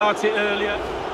started earlier.